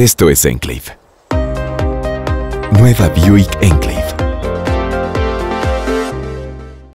Esto es Enclave. Nueva Buick Enclave.